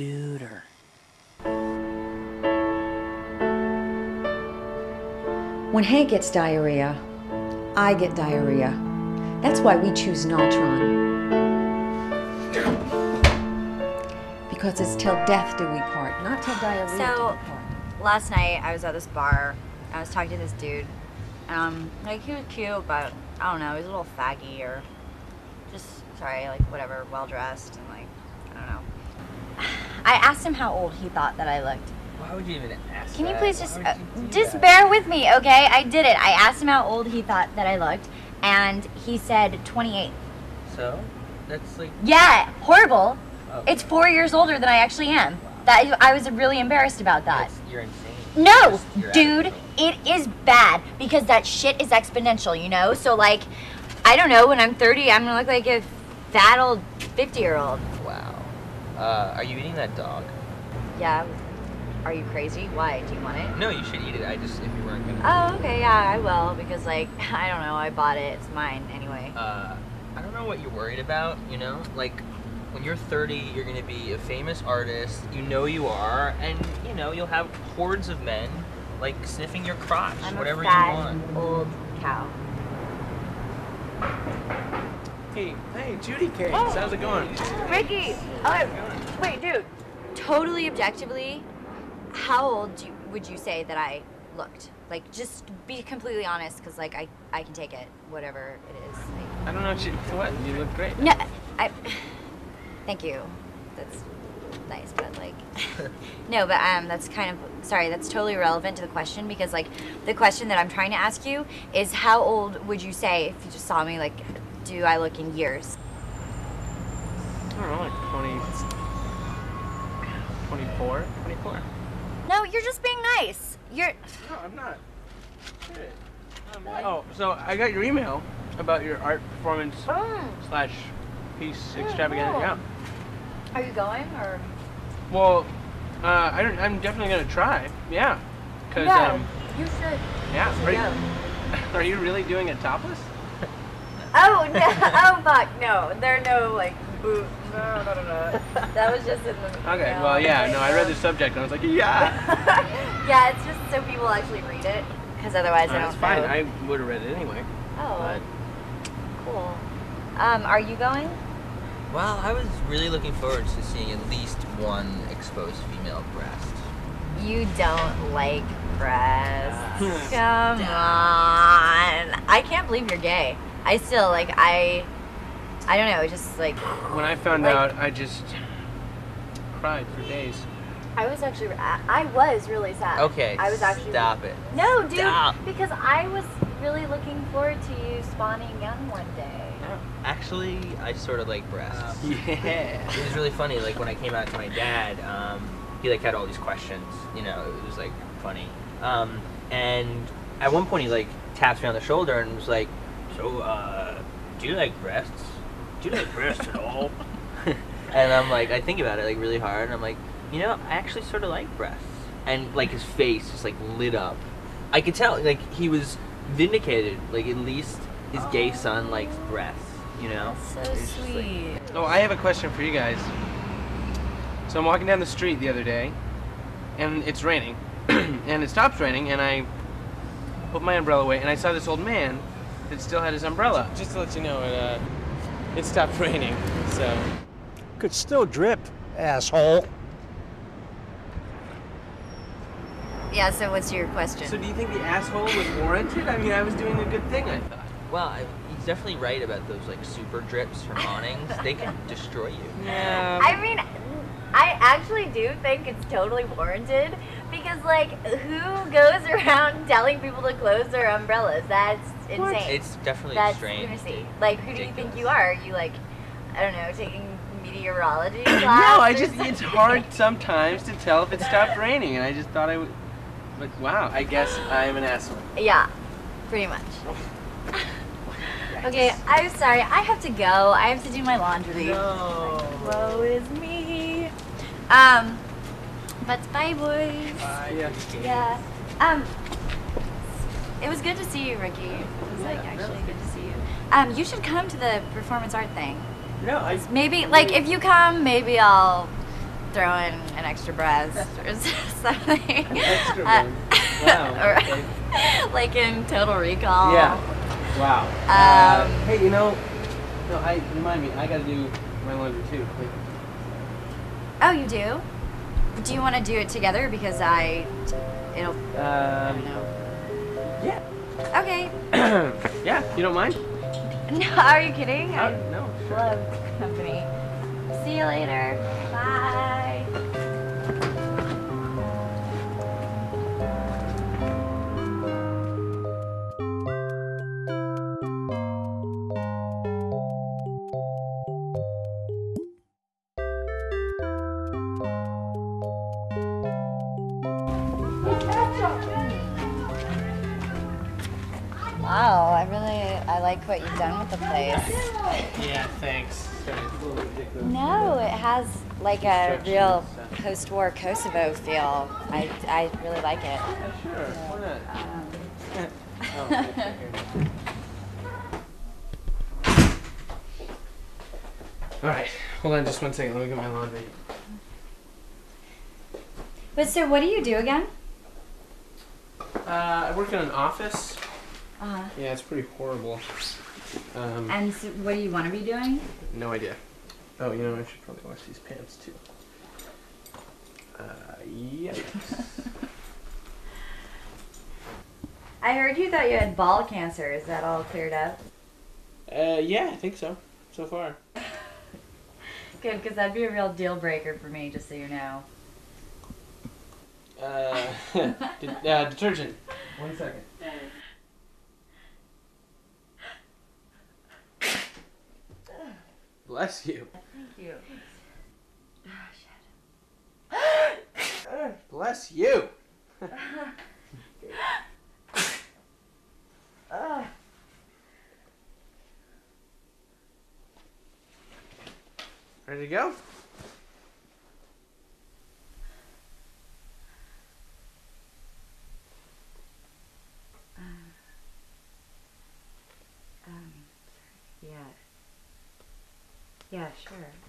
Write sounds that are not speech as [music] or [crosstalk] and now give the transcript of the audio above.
dude or? When Hank gets diarrhea, I get diarrhea. That's why we choose Natron. Because it's till death do we part, not till diarrhea do we So part. last night I was at this bar. I was talking to this dude. Um, like he was cute, but I don't know. He's a little faggy or just sorry, like whatever, well dressed and like I don't know. I asked him how old he thought that I looked. Why would you even ask Can you that? please Why just would uh, you just that? bear with me, okay? I did it. I asked him how old he thought that I looked, and he said 28. So, that's like. Yeah, horrible. Oh. It's four years older than I actually am. That I was really embarrassed about that. That's, you're insane. No, Just- dude, it is bad because that shit is exponential, you know? So, like, I don't know, when I'm 30, I'm gonna look like a fat old 50 year old. Uh, are you eating that dog? Yeah. Are you crazy? Why? Do you want it? No, you should eat it. I just, if you weren't gonna. Oh, okay, yeah, I will because, like, [laughs] I don't know, I bought it. It's mine anyway. Uh, I don't know what you're worried about, you know? Like, when you're 30, you're gonna be a famous artist. You know you are, and, you know, you'll have hordes of men, like, sniffing your crotch, I'm whatever a you want. old cow. Hey, hey, Judy came. Oh. How's it going? Ricky! Oh, wait, dude. Totally objectively, how old do you, would you say that I looked? Like, just be completely honest, because, like, I, I can take it, whatever it is. Like, I don't know what you, what. You look great. no, I. Thank you. That's nice, but, like. [laughs] no, but, um, that's kind of. Sorry, that's totally irrelevant to the question, because, like, the question that I'm trying to ask you is how old would you say if you just saw me, like, do I look in years? I don't know, like 20, 24, 24. No, you're just being nice. You're. No, I'm not. Oh, so I got your email about your art performance Mm. slash piece extravaganza. cool. Yeah. Are you going or? Well, uh, I don't, I'm definitely gonna try. Yeah. Cause Yeah, um, you should. yeah. Are you, [laughs] are you really doing it topless? Oh [laughs] no! Oh fuck! No, there are no like boobs. No, no, no, no. That was just in the. Okay. no, well, yeah. No, I read the subject and I was like, yeah. [laughs] yeah, it's just so people actually read it, because otherwise Uh, I don't that's fine. know. I would have read it anyway. oh, But cool. Um, are you going? Well, I was really looking forward to seeing at least one exposed female breast. You don't like breasts. [laughs] Come on. I can't believe you're gay. I still like I. I don't know. It just like when I found Like- out, I just cried for days. I was actually. I, I was really sad. Okay, I was actually. stop it. No, dude. Stop. Because I was really looking forward to you spawning young one day. Actually, I sort of like breasts. [laughs] Yeah. It was really funny. Like when I came out to my dad, um, he like had all these questions. You know, it was like funny. Um, and at one point, he like taps me on the shoulder and was like, "So, uh, do you like breasts? Do you like breasts at all?" [laughs] and I'm like, I think about it like really hard, and I'm like, you know, I actually sort of like breasts. And like his face just like lit up. I could tell like he was vindicated. Like at least his gay son likes breasts. You know. So It's just, like, sweet. Oh, I have a question for you guys. So I'm walking down the street the other day, and it's raining, [clears throat] and it stops raining, and I put my umbrella away, and I saw this old man that still had his umbrella. Just to let you know, it uh, it stopped [laughs] raining. So Could still drip, asshole. Yeah. So what's your question? So do you think the asshole was warranted? I mean, I was doing a good thing, I thought. Well, I, he's definitely right about those like super drips from awnings. they can [laughs] destroy you. Yeah. I mean, I actually do think it's totally warranted because, like, who goes [laughs] around telling people to close their umbrellas? That's insane. It's definitely That's strange. lunacy. Like, who do you think you are? Are you like, I don't know, taking meteorology [coughs] class? no, I or just it's hard [laughs] sometimes to tell if it stopped raining, and I just thought I would. But wow, I guess I'm an asshole. Yeah, pretty much. [laughs] Okay, I'm sorry. I have to go. I have to do my laundry. No. Woe is me. Um, but bye, boys. Yeah. Yeah. Um, it was good to see you, Ricky. It was like actually good to see you. Um, you should come to the performance art thing. No, I. Maybe like if you come, maybe I'll throw in an extra breast or [laughs] something. An extra Uh. Wow, [laughs] or- okay. [laughs] like in Total Recall. Yeah. Wow. Um, uh, hey, you know, no, I remind me, I gotta do my laundry too. Wait. Oh, you do? Do you want to do it together? Because I, it'll. I don't Um, know. yeah. Okay. [clears throat] yeah, you don't mind? [laughs] No, are you kidding? Uh, I no, sure. love company. See you later. Bye. Wow, I really I like what you've done with the place. Yeah, thanks. Sorry, it's a little ridiculous. No, it has like a real post-war Kosovo feel. I, I really like it. Yeah, sure. Why not? All right, hold on just one second. Let me get my laundry. but so, what do you do again? Uh, I work in an office. Uh-huh. Yeah, it's pretty horrible. Um, And so what do you want to be doing? no idea. Oh, you know, I should probably wash these pants too. Uh, yikes. [laughs] I heard you thought you had ball cancer. Is that all cleared up? uh, yeah, I think so. So far. [laughs] Good, because that'd be a real deal breaker for me, just so you know. Uh, [laughs] de- uh, detergent. One second. Bless you. [laughs] Thank you. [sighs] Bless you. [laughs] Ready to go? Um, yeah. Yeah, sure.